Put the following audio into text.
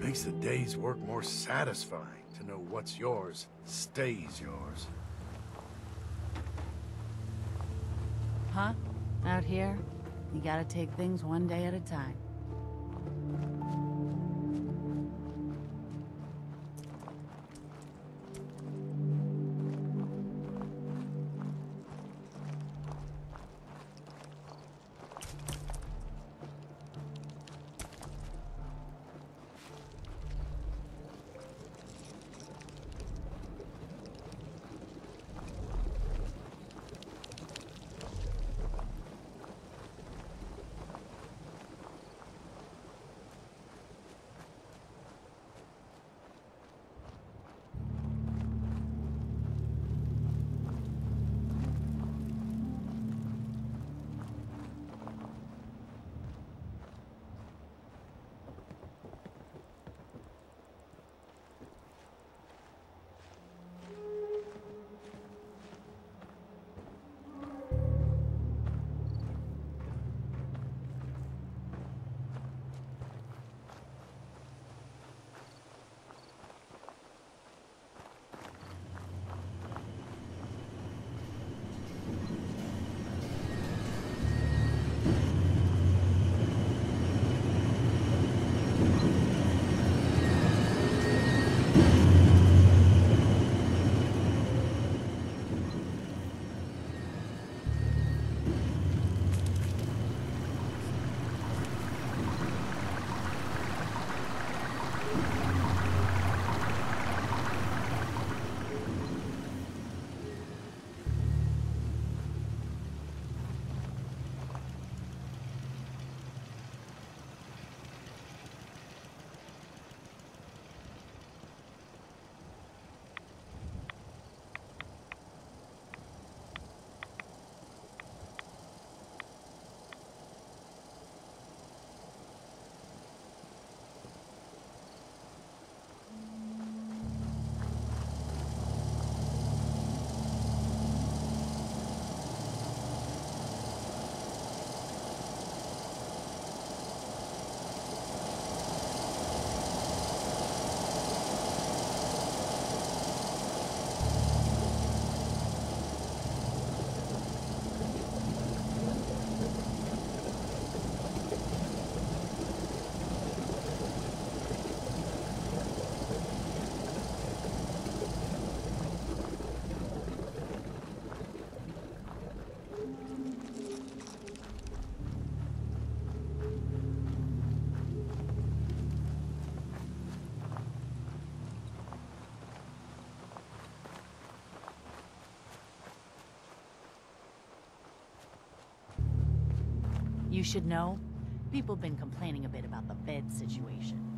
Makes the day's work more satisfying to know what's yours stays yours. Huh? Out here, you gotta take things one day at a time. You should know, people have been complaining a bit about the bed situation.